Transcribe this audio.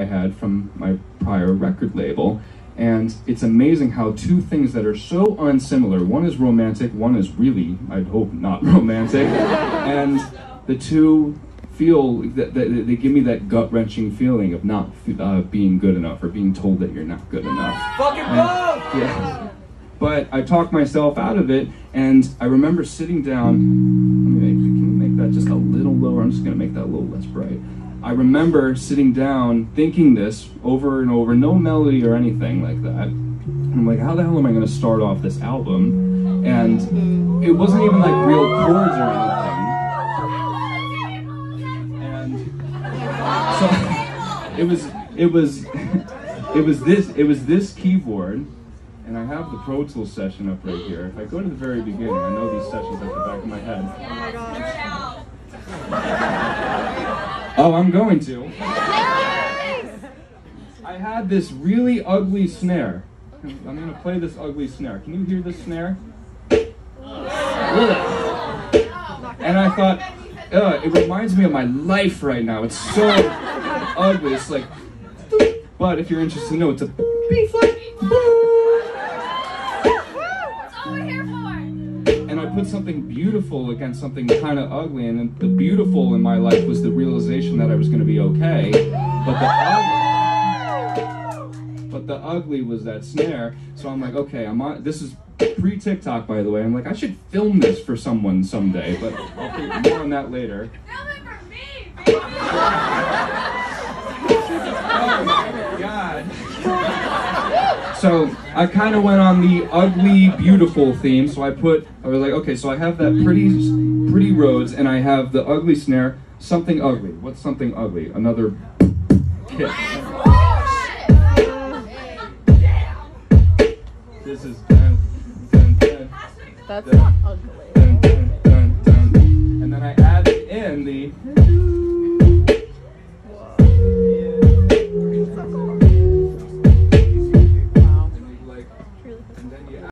I had from my prior record label. And it's amazing how two things that are so unsimilar one is romantic, one is really, I'd hope, not romantic. and the two feel that, they give me that gut wrenching feeling of not uh, being good enough or being told that you're not good enough. Fucking! Yeah. But I talked myself out of it, and I remember sitting down. Let me make, can we make that just a little lower? I'm just gonna make that a little less bright. I remember sitting down thinking this over and over, no melody or anything like that. And I'm like, how the hell am I going to start off this album? And it wasn't even like real chords or anything. And so it was, it was, it was this, it was this keyboard. And I have the Pro Tools session up right here. If I go to the very beginning, I know these sessions at the back of my head. Oh my gosh. Oh, I'm going to. I had this really ugly snare. I'm going to play this ugly snare. Can you hear this snare? Ugh. And I oh, thought, oh, Ugh, it reminds me of my life right now. It's so ugly. It's like, but if you're interested to know, it's a B flat. Put something beautiful against something kind of ugly, and the beautiful in my life was the realization that I was going to be okay, but the ugly, but the ugly was that snare. So I'm like, okay, I'm on. This is pre TikTok, by the way. I'm like, I should film this for someone someday, but I'll more on that later. Oh my god. So I kind of went on the ugly, beautiful theme. So I put, I was like, okay, so I have that pretty, pretty Rhodes, and I have the ugly snare. Something ugly. What's something ugly? Another kick. This is. That's not ugly. And then I add in the.